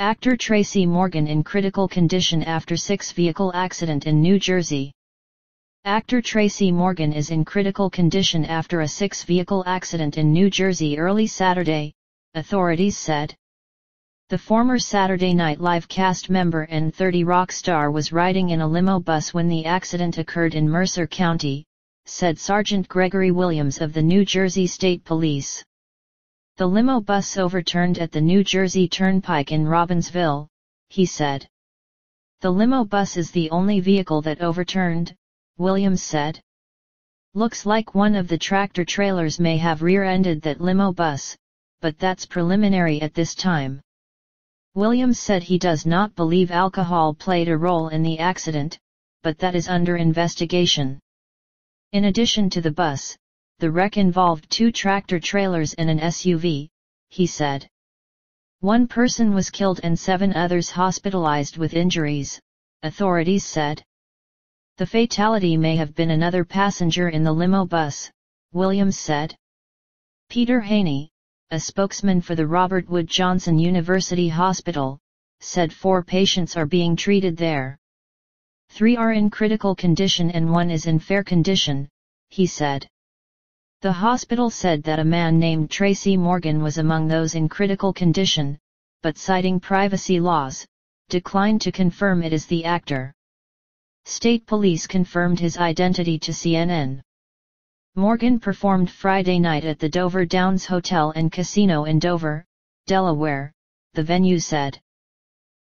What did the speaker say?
Actor Tracy Morgan in critical condition after six-vehicle accident in New Jersey. Actor Tracy Morgan is in critical condition after a six-vehicle accident in New Jersey early Saturday, authorities said. The former Saturday Night Live cast member and 30 Rock star was riding in a limo bus when the accident occurred in Mercer County, said Sergeant Gregory Williams of the New Jersey State Police. The limo bus overturned at the New Jersey Turnpike in Robbinsville, he said. The limo bus is the only vehicle that overturned, Williams said. Looks like one of the tractor trailers may have rear-ended that limo bus, but that's preliminary at this time. Williams said he does not believe alcohol played a role in the accident, but that is under investigation. In addition to the bus, the wreck involved two tractor trailers and an SUV, he said. One person was killed and seven others hospitalized with injuries, authorities said. The fatality may have been another passenger in the limo bus, Williams said. Peter Haigney, a spokesman for the Robert Wood Johnson University Hospital, said four patients are being treated there. Three are in critical condition and one is in fair condition, he said. The hospital said that a man named Tracy Morgan was among those in critical condition, but citing privacy laws, declined to confirm it is the actor. State police confirmed his identity to CNN. Morgan performed Friday night at the Dover Downs Hotel and Casino in Dover, Delaware, the venue said.